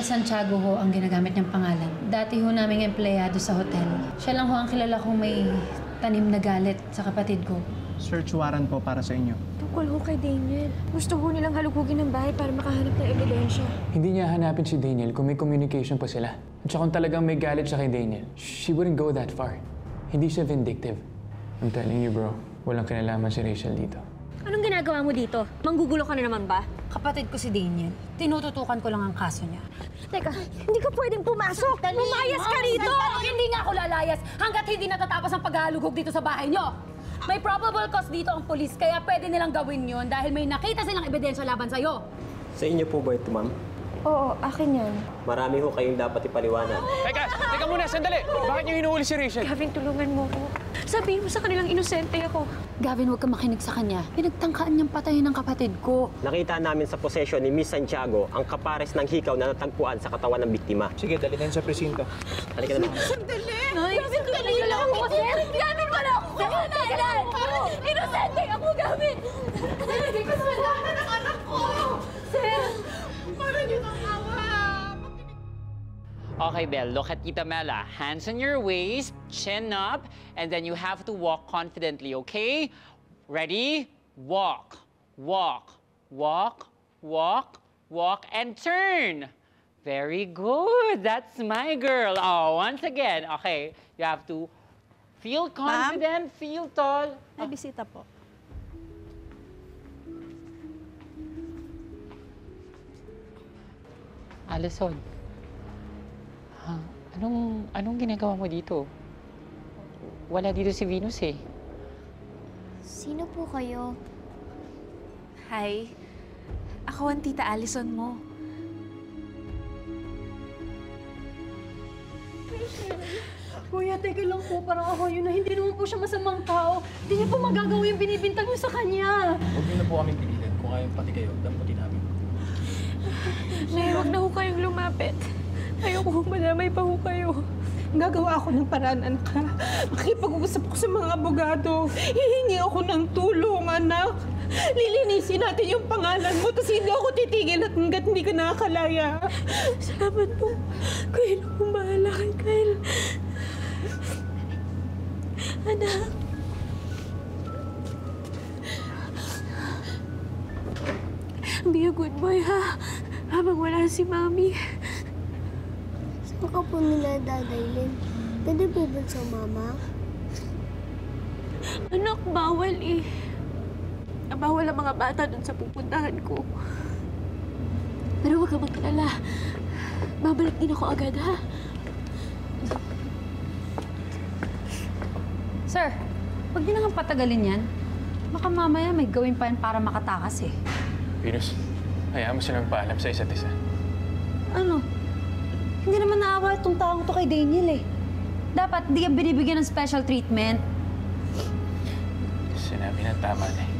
Marshal Santiago ho ang ginagamit niyang pangalan. Dati ho naming empleyado sa hotel. Siya lang ho ang kilala kong may tanim na galit sa kapatid ko. Search warrant po para sa inyo. Tungkol ho kay Daniel. Gusto ho nilang halugugin ng bahay para makahanap ng ebidensya. Hindi niya hanapin si Daniel kung may communication pa sila. At saka kung talagang may galit siya kay Daniel, she wouldn't go that far. Hindi siya vindictive. I'm telling you, bro, walang kinalaman si Rachel dito. Anong ginagawa mo dito? Manggugulo ka na naman ba? Kapatid ko si Daniel. Tinututukan ko lang ang kaso niya. Teka, hindi ka pwedeng pumasok! Lumayas ka rito! Hindi nga ako lalayas hanggat hindi natatapos ang paghahalugog dito sa bahay nyo. May probable cause dito ang polis, kaya pwede nilang gawin yun dahil may nakita silang ebidensya laban sa'yo. Sa inyo po ba ito, ma'am? Oo, akin yan. Marami ho kayong dapat ipaliwanag. Teka! Teka muna, sandali! Bakit niyo hinuhuli si Rachel? Gavin, tulungan mo ko. Sabihin mo sa kanilang inosente ako. Gavin, huwag ka makinig sa kanya. Pinagtangkaan niyang patayin ng kapatid ko. Nakita namin sa posesyon ni Miss Santiago ang kapares ng hikaw na natagpuan sa katawan ng biktima. Sige, dali na yun sa presinto. Halika na, ma'am. Gavin, tuloy lang ako, sir! Gavin, wala kasalanan! Inosente ako, Gavin! Ko kasalanan ang Okay, Belle, look at Tita Mela. Hands on your waist, chin up, and then you have to walk confidently, okay? Ready? Walk, walk, walk, walk, walk, and turn. Very good. That's my girl. Oh, once again, okay. You have to feel confident, feel tall. May bisita po. Alison. Ha? Anong, anong ginagawa mo dito? Wala dito si Venus eh. Sino po kayo? Hi. Ako ang tita Allison mo. Kuya, teka lang po. Parang ako yun na hindi naman po siya masamang tao. Hindi niya po magagawa yung binibintang niyo sa kanya. Huwag niyo na po kami pilitin. Kung ayaw pati kayo, damputin namin. Nay, huwag na ho kayong lumapit. Ayoko ho madamay pa ho kayo. Gagawa ako ng paraan, anak. ha? Makipag-usap ko sa mga abogado. Hihingi ako ng tulong, anak. Lilinisin natin yung pangalan mo, tapos hindi ako titigil at hanggat hindi ka nakakalaya. Salamat po. Na po bahala kay Kyle. Anak. Be a good boy, ha? Habang wala si Mami. Saan ka po nila dadaylin? Pwede po ba sa mama? Anak, bawal eh. Bawal ang mga bata dun sa pupuntahan ko. Pero huwag ka magkalala. Babalik din ako agad, ha? Sir, huwag niyo nang patagalin yan. Baka mamaya may gawin pa yan para makatakas eh. Venus, hayaan mo silang paalam sa isa't isa. Ano? Hindi naman naawa itong taong to kay Daniel eh. Dapat di ka binibigyan ng special treatment. Sinabi na tama na eh.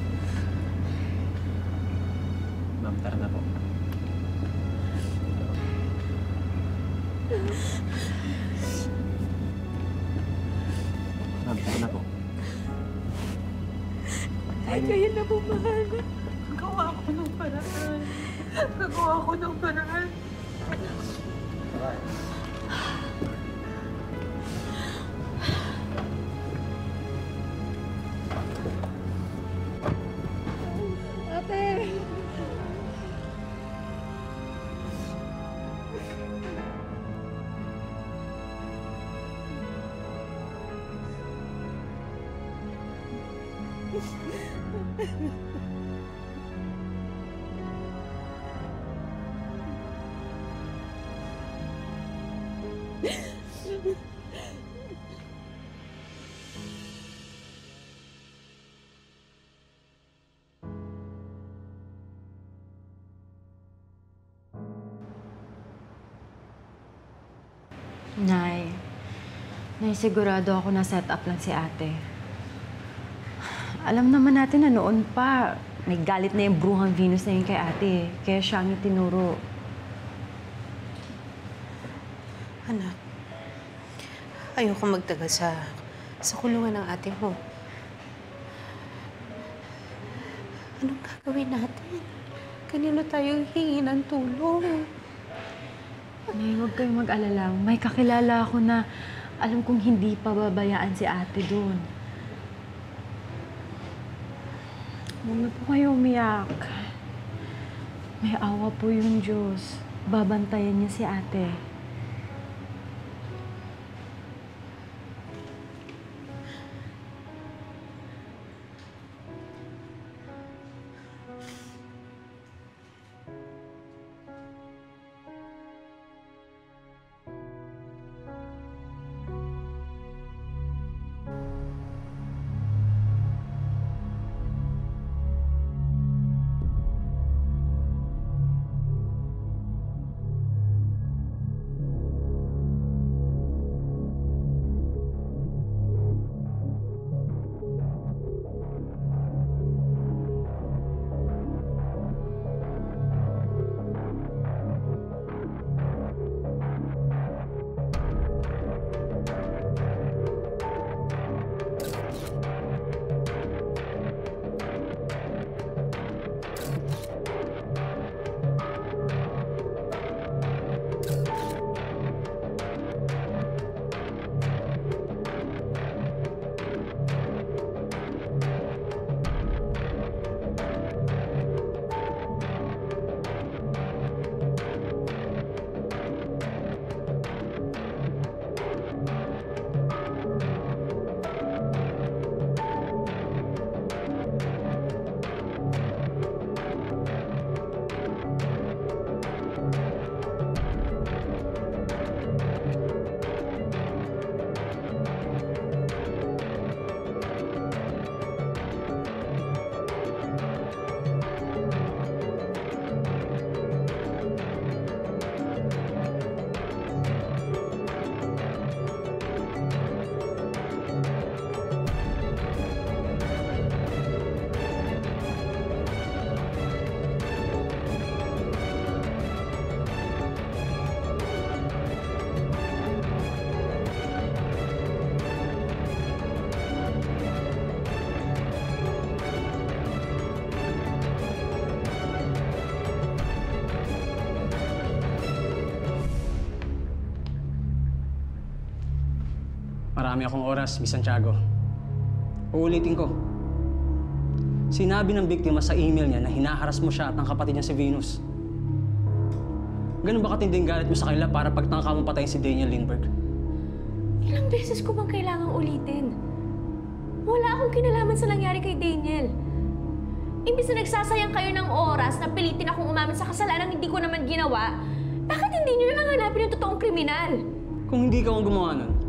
Ma'am, tara na po. Ma'am, tara na po. Ay, kayo na po bahala. Gagawa ako ng paraan. Gagawa ako ng paraan. Right. Nay, Nay, sigurado ako na set up lang si ate. Alam naman natin na noon pa, may galit na yung bruhang Venus na yun kay ate. Kaya siya ang itinuro. Ayoko magtagal sa, sa kulungan ng ate mo. Anong gagawin natin? Kanino tayo hingi ng tulong? Nay, huwag kayong mag-alala. May kakilala ako na alam kong hindi pababayaan si ate doon. Huwag na po kayo umiyak. May awa po yung Diyos. Babantayan niya si ate. Marami akong oras, Miss Santiago. Uulitin ko. Sinabi ng biktima sa email niya na hinaharas mo siya at ang kapatid niya si Venus. Ganun ba katinding galit mo sa kanila para pagtangka mo patayin si Daniel Lindbergh? Ilang beses ko bang kailangang ulitin? Wala akong kinalaman sa nangyari kay Daniel. Imbis na nagsasayang kayo ng oras na pilitin akong umamin sa kasalanan hindi ko naman ginawa, bakit hindi niyo na lang hanapin yung totoong kriminal? Kung hindi ka ang gumawa nun,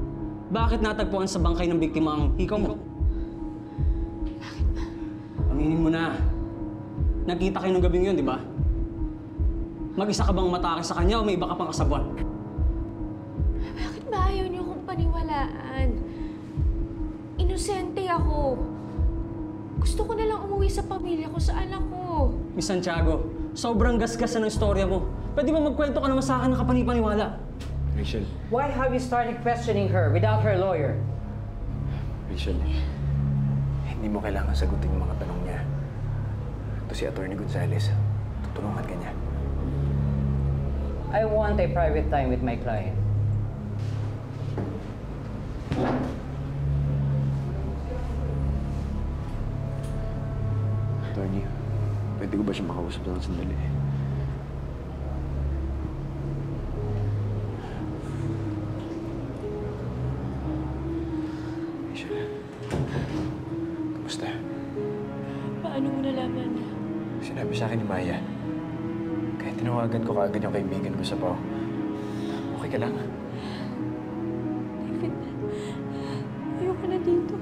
bakit natagpuan sa bangkay ng biktima ang hikaw mo? Aminin mo na. Nagkita kayo nung gabing yun, di ba? Mag-isa ka bang matake sa kanya o may iba ka pang kasabwat? Bakit ba ayaw niyo akong paniwalaan? Inosente ako. Gusto ko na lang umuwi sa pamilya ko, sa anak ko. Miss Santiago, sobrang gasgas na ng istorya mo. Pwede ba magkwento ka naman sa akin ng kapanipaniwala? Rachel. Why have you started questioning her without her lawyer? Rachel. Hindi mo kailangan sagutin yung mga tanong niya. Ito si Attorney Gonzales. Tutulungan ka niya. I want a private time with my client. Attorney, pwede ko ba siya makausap ng sandali? Ko kaagad yung kaibigan ko sa Pao. Okay ka lang? David, ayoko na dito.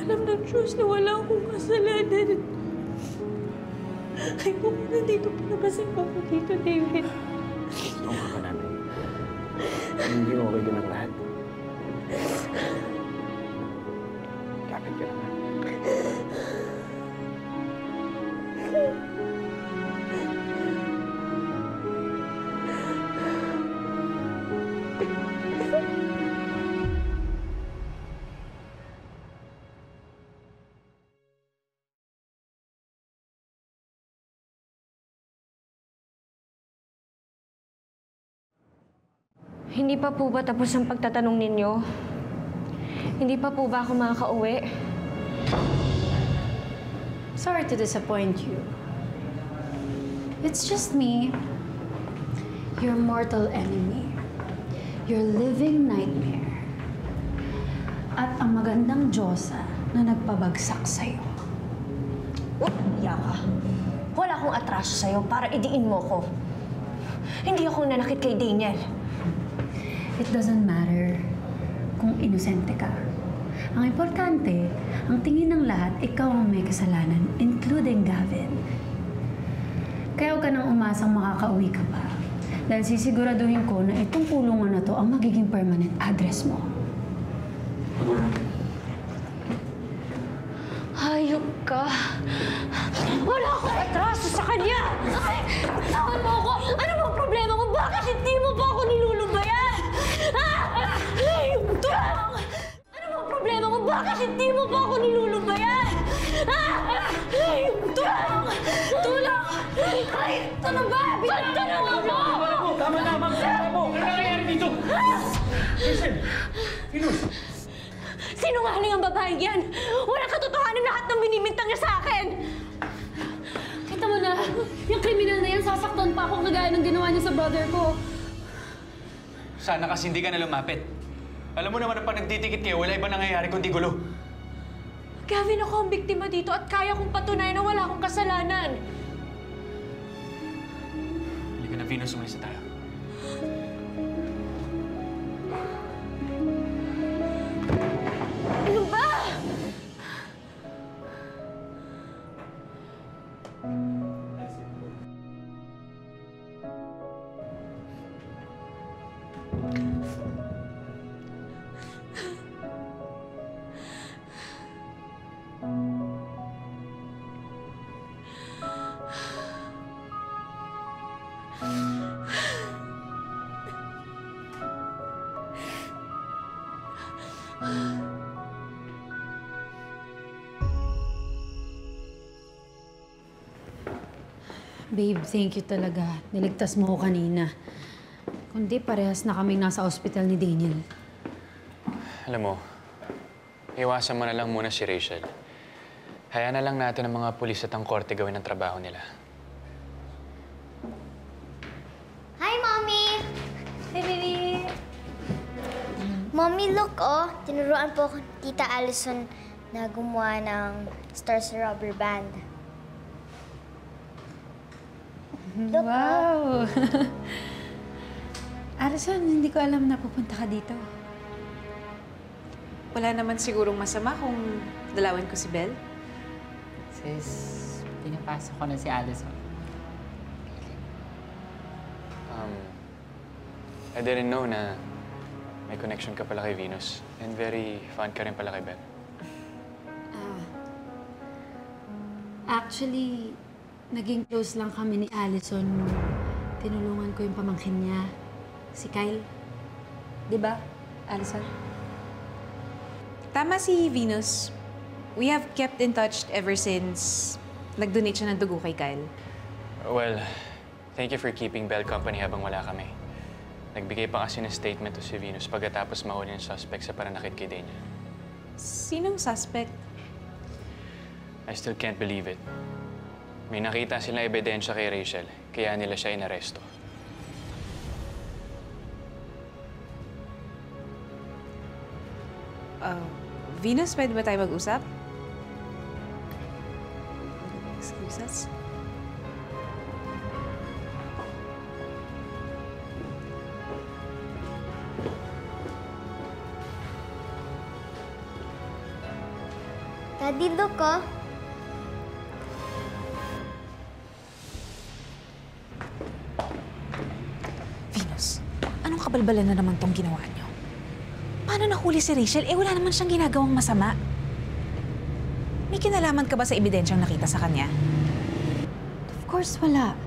Alam ng Diyos na wala akong kasalanan. Ayoko na dito. Palabasin mo ako dito, David. Tulungan ka namin. Hindi okay ka ng lahat. Kapit ka naman. Hindi pa po ba tapos ang pagtatanong ninyo? Hindi pa po ba ako makakauwi? Sorry to disappoint you. It's just me, your mortal enemy, your living nightmare, at ang magandang Diyosa na nagpabagsak sa'yo. Oh, iya ka. Wala akong atraso sa'yo para idiin mo ko. Hindi ako nanakit kay Daniel. It doesn't matter kung inosente ka. Ang importante, ang tingin ng lahat, ikaw ang may kasalanan, including Gavin. Kaya huwag ka nang umasang makakauwi ka pa. Dahil sisiguraduhin ko na itong kulungan na to ang magiging permanent address mo. Hayop Pagtanong ako! Tama na, ma'am! Tama mo! Ano nangyayari dito? Rachel! Venus! Sinungaling ang babaeng yan! Walang katotohanan lahat ng binimintang niya sa akin! Kita mo na, yung kriminal na yan, sasaktan pa ako kagaya ng ginawa niya sa brother ko. Sana kasi hindi ka na lumapit. Alam mo naman na pag nagtitikit kayo, wala iba nangyayari kundi gulo. Gavin, ako ang biktima dito at kaya kong patunayan na wala akong kasalanan. Halika na, Venus, umalis na tayo. Babe, thank you talaga. Niligtas mo ko kanina. Kundi parehas na kaming nasa ospital ni Daniel. Alam mo, iwasan mo na lang muna si Rachel. Hayaan na lang natin ang mga pulis at ang korte gawin ang trabaho nila. Hi, Mommy! Hi, baby! Mommy, look, oh. Tinuruan po Tita Allison na gumawa ng Stars Rubber Band. Look, Wow! Alison, hindi ko alam na pupunta ka dito. Wala naman sigurong masama kung dalawan ko si Belle. Sis, pinapasok ko na si Allison. Um, I didn't know na may connection ka pala kay Venus. And very fun ka rin pala kay Belle. Ah. Actually, naging close lang kami ni Allison nung tinulungan ko yung pamangkin niya, si Kyle. Di ba, Allison? Tama si Venus. We have kept in touch ever since nag-donate siya ng dugo kay Kyle. Well, thank you for keeping Belle company habang wala kami. Nagbigay pa kasi ng statement to si Venus pagkatapos mahuli ng suspect sa paranakit kay Daniel. Sinong suspect? I still can't believe it. May nakita silang ebidensya kay Rachel, kaya nila siya inaresto. Uh, Venus, pwede ba tayo mag-usap? Excuse us? Daddy, look, oh. Kabalbalan na naman tong ginawa niyo? Paano nahuli si Rachel? Eh, wala naman siyang ginagawang masama. May kinalaman ka ba sa ebidensyang nakita sa kanya? Of course, wala.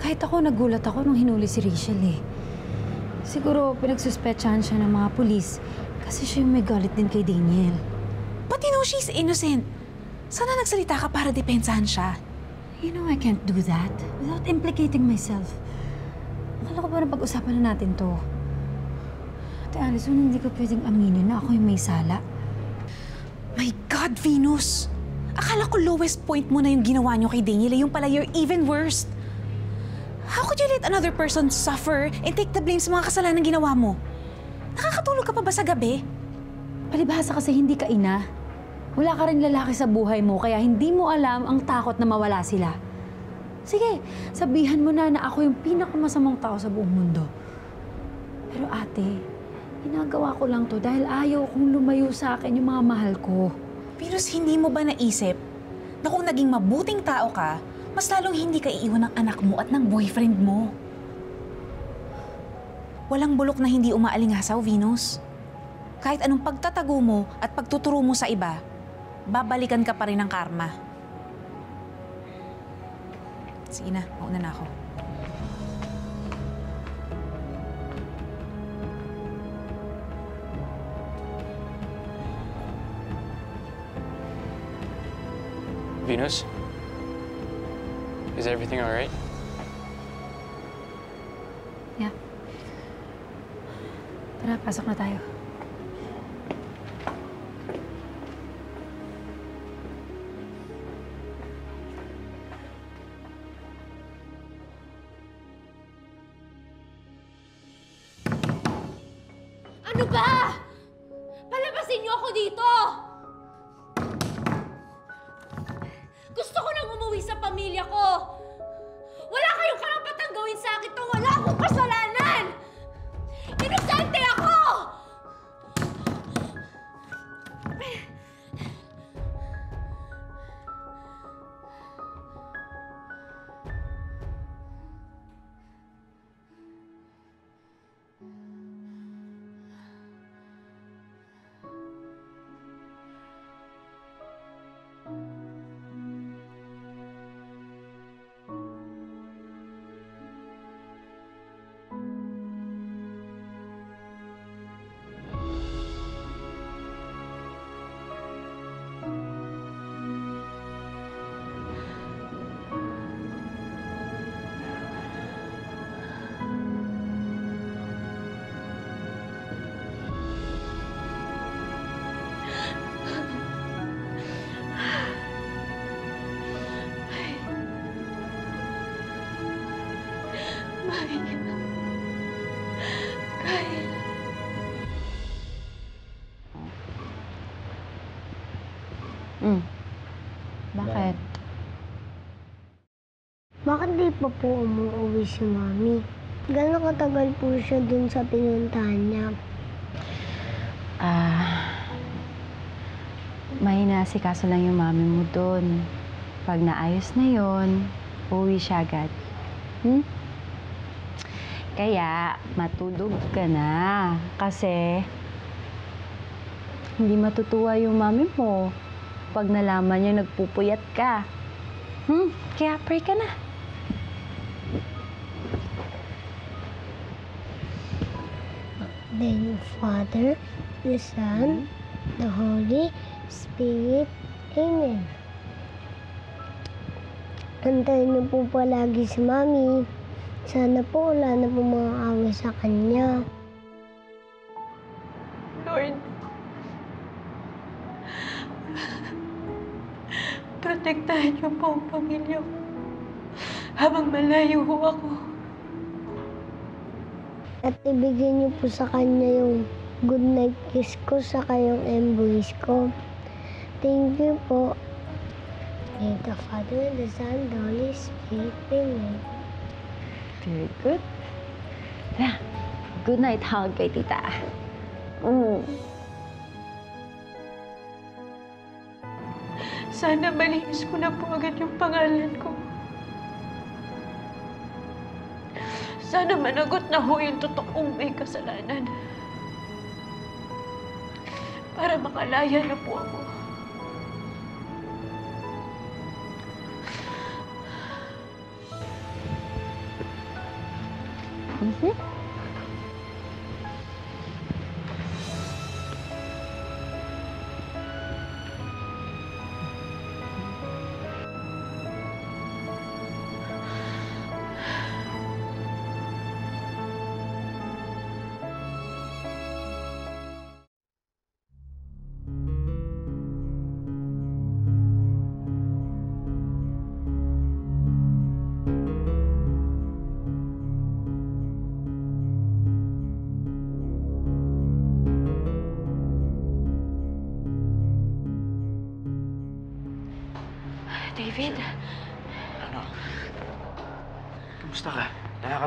Kahit ako, nagulat ako nung hinuli si Rachel eh. Siguro pinagsuspetsahan siya ng mga pulis kasi siya yung may galit din kay Daniel. But you know she's innocent. Sana nagsalita ka para depensahan siya. You know I can't do that without implicating myself. Ko parang pag-usapan na natin to. Ate Alison, hindi ka pwedeng aminin na ako yung may sala. My God, Venus! Akala ko lowest point mo na yung ginawa niyo kay Daniel, eh, yung pala you're even worse. How could you let another person suffer and take the blame sa mga kasalanan ginawa mo? Nakakatulog ka pa ba sa gabi? Palibhasa kasi hindi ka ina. Wala ka rin lalaki sa buhay mo, kaya hindi mo alam ang takot na mawala sila. Sige, sabihan mo na na ako yung pinakamasamang tao sa buong mundo. Pero ate, ginagawa ko lang to dahil ayaw kong lumayo sa akin yung mga mahal ko. Venus, hindi mo ba naisip na kung naging mabuting tao ka, mas lalong hindi ka iiwan ng anak mo at ng boyfriend mo? Walang bulok na hindi umaalingasaw, Venus. Kahit anong pagtatago mo at pagtuturo mo sa iba, babalikan ka pa rin ng karma. Sige na, mauna na ako. Venus? Is everything all right? Yeah. Tara, pasok na tayo. Ano ba? Palabasin niyo ako dito! Gusto ko nang umuwi sa pamilya ko! Wala kayong karapatang gawin sa akin to! Wala akong kasalanan! Pa po umuwi si Mami? Gano'ng katagal po siya dun sa pinuntahan niya? Ah, may nasikaso lang yung mami mo doon. Pag naayos na yon, uwi siya agad. Hmm? Kaya, matulog ka na. Kasi, hindi matutuwa yung mami mo pag nalaman niya nagpupuyat ka. Hmm? Kaya pray ka na. Then Father, the Son, the Holy Spirit. Amen. Antayin niyo po palagi si Mami. Sana po wala na po mga away sa kanya. Lord, protektahan niyo po ang pamilya ko habang malayo ho ako. At ibigay niyo po sa kanya yung good night kiss ko sa kayong embrace ko. Thank you po. In the Father, the Son, the Holy Spirit. Amen. Very good. Good night hug kay tita. Mm. Sana malinis ko na po agad yung pangalan ko. Sana managot na ho yung totoong may kasalanan. Para makalaya na po ako. Mhm.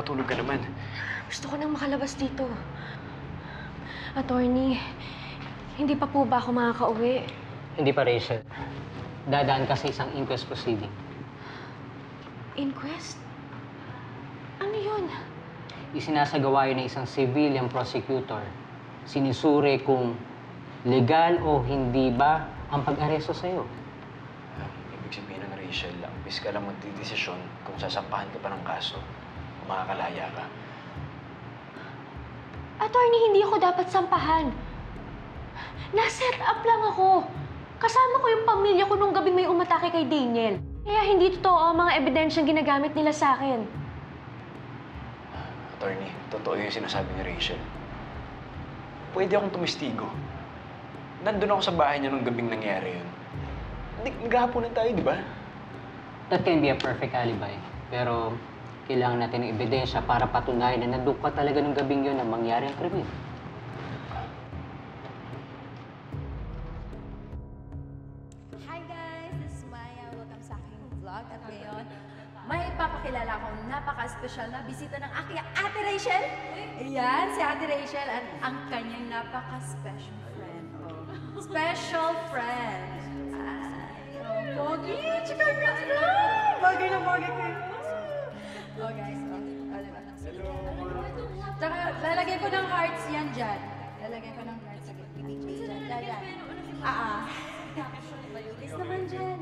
Nakakatulog ka naman. Gusto ko nang makalabas dito. Attorney, hindi pa po ba ako makakauwi? Hindi pa, Rachel. Dadaan ka sa isang inquest proceeding. Inquest? Ano yun? Isinasagawa yun ng isang civilian prosecutor. Sinisure kung legal o hindi ba ang pag-aresto sa'yo. Ibig sabihin nun, Rachel, ang piskal ang magdidesisyon kung sasampahan ka pa ng kaso makakalaya ka. Attorney, hindi ako dapat sampahan. Na-set up lang ako. Kasama ko yung pamilya ko nung gabing may umatake kay Daniel. Kaya hindi totoo ang mga ebidensyang ginagamit nila sa akin. Attorney, totoo yung sinasabi ni Rachel. Pwede akong tumistigo. Nandun ako sa bahay niya nung gabing nangyari yun. Nag- Naghahaponan tayo, di ba? That can be a perfect alibi. Pero kailangan natin ng ebidensya para patunayan na nandun ka talaga ng gabing yun na mangyari ang krimen. Hi guys! This is Maya. Welcome sa aking vlog. At ngayon, may ipapakilala akong napaka-special na bisita ng aking Ate Rachel. Ayan, si Ate Rachel at ang kanyang napaka-special friend. Oh, special friend. Ay, oh, Pogi! Chika ka Bagay na bagay kayo. Oh guys, oh. Oh, diba? Tsaka, lalagay ko ng hearts yan dyan. Lalagay ko ng hearts. Sige, dyan. Ah, ah. Please naman dyan.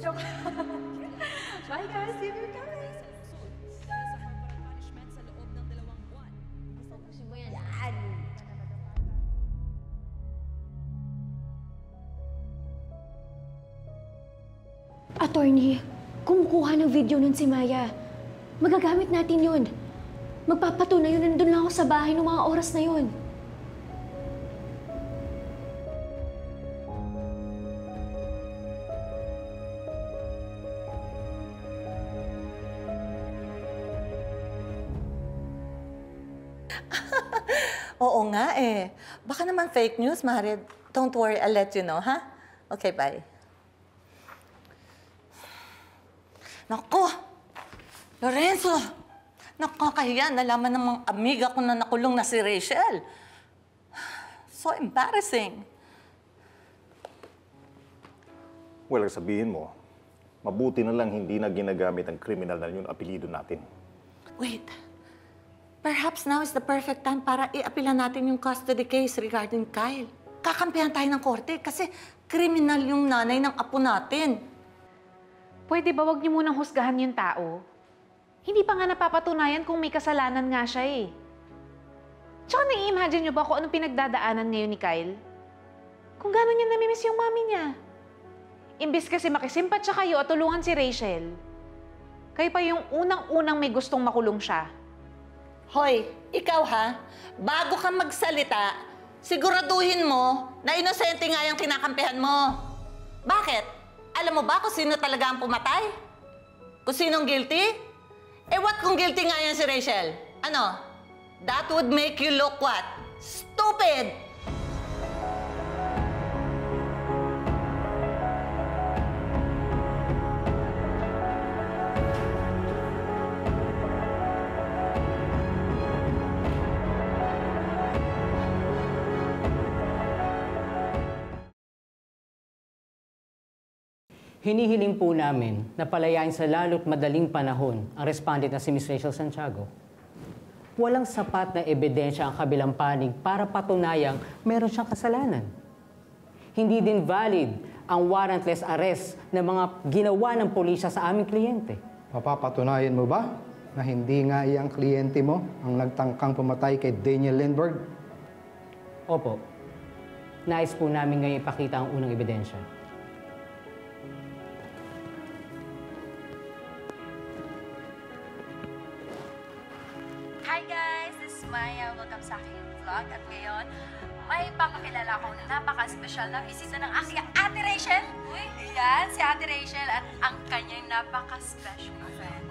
Joke. Bye guys, see you guys. Yan. Attorney, kumukuha ng video nun si Maya. Magagamit natin yun. Magpapatunay yun nandun lang ako sa bahay ng mga oras na yun. Oo nga eh. Baka naman fake news, Marid. Don't worry, I'll let you know, ha? Okay, bye. Naku! Lorenzo! Nakakahiya. Nalaman ng mga amiga ko na nakulong na si Rachel. So embarrassing. Well, sabihin mo, mabuti na lang hindi na ginagamit ang kriminal na yung apelido natin. Wait. Perhaps now is the perfect time para i-apila natin yung custody case regarding Kyle. Kakampihan tayo ng korte kasi kriminal yung nanay ng apo natin. Pwede ba wag niyo munang husgahan yung tao? Hindi pa nga napapatunayan kung may kasalanan nga siya eh. Tsaka nai-imagine niyo ba kung anong pinagdadaanan ngayon ni Kyle? Kung gano'n niya namimiss yung mami niya. Imbis kasi makisimpat siya kayo at tulungan si Rachel, kayo pa yung unang-unang may gustong makulong siya. Hoy, ikaw ha, bago ka magsalita, siguraduhin mo na inosente nga yung kinakampihan mo. Bakit? Alam mo ba kung sino talaga ang pumatay? Kung sinong guilty? Eh what kung guilty nga yan si Rachel? Ano? That would make you look what? Stupid! Hinihiling po namin na palayain sa lalo't madaling panahon ang respondent na si Ms. Rachel Santiago. Walang sapat na ebidensya ang kabilang panig para patunayang meron siyang kasalanan. Hindi din valid ang warrantless arrest ng mga ginawa ng pulisya sa aming kliyente. Mapapatunayan mo ba na hindi nga iyang kliyente mo ang nagtangkang pumatay kay Daniel Lindbergh? Opo. Nais po namin ngayon ipakita ang unang ebidensya. Sa aking vlog. At ngayon, may ipapakilala akong napaka-special na bisita ng aking Ate Rachel. Ayan, si Ate Rachel at ang kanyang napaka-special friend.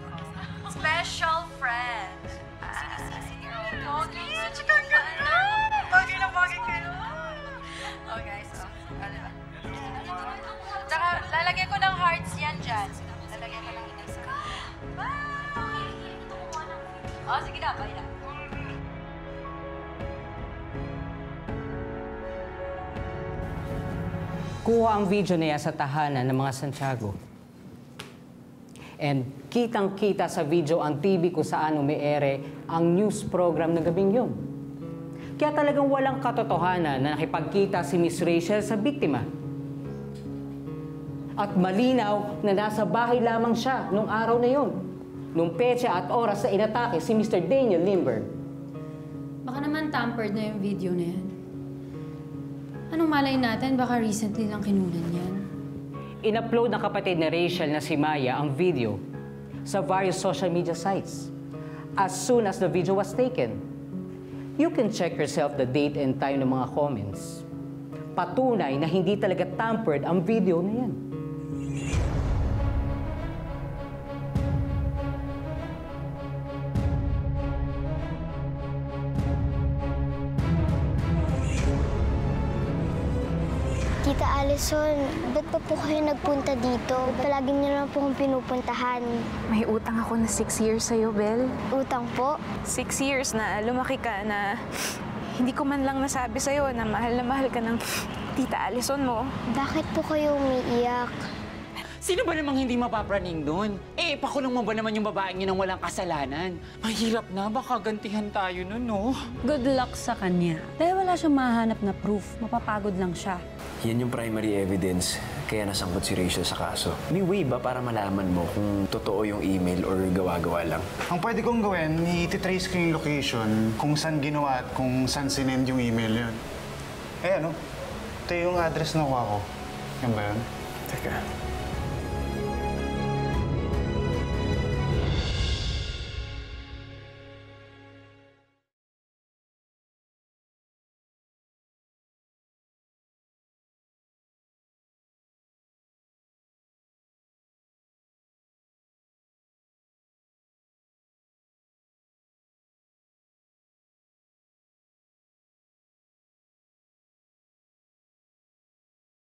Oh, Special friend. Oh, Pogi! Chika ka na! Pogi na pogi kayo! Oh guys, oh. Oh, diba? Tsaka, lalagyan ko ng hearts yan dyan. Lalagyan ko ng hearts. Bye! Kuha ang video na yan sa tahanan ng mga Santiago. And kitang-kita sa video ang TV kung saan umiere ang news program ng gabing yun. Kaya talagang walang katotohanan na nakipagkita si Miss Rachel sa biktima. At malinaw na nasa bahay lamang siya nung araw na yon, nung petsa at oras na inatake si Mr. Daniel Lindbergh. Baka naman tampered na yung video na yan. Anong malay natin? Baka recently lang kinunan yan. In-upload ng kapatid ni Rachel na si Maya ang video sa various social media sites. As soon as the video was taken, you can check yourself the date and time ng mga comments. Patunay na hindi talaga tampered ang video na yan. Alison, ba't pa po kayo nagpunta dito? Palagi niyo naman po akong pinupuntahan. May utang ako na six years sa'yo, Bel. Utang po? Six years na lumaki ka na hindi ko man lang nasabi sa'yo na mahal na mahal ka ng tita Alison mo. Bakit po kayo umiiyak? Sino ba namang hindi mapapraning doon? Eh, pakulong mo ba naman yung babaeng yun ng walang kasalanan? Mahirap na, baka gantihan tayo nun, no? Good luck sa kanya. Dahil wala siyang mahanap na proof. Mapapagod lang siya. Yan yung primary evidence, kaya nasangkot si Rachel sa kaso. May way ba para malaman mo kung totoo yung email or gawa-gawa lang? Ang pwede kong gawin, i-trace ko yung location, kung saan ginawa at kung saan sinend yung email yun. Eh ano, ito yung address na kuha ko. Yan ba yun? Teka,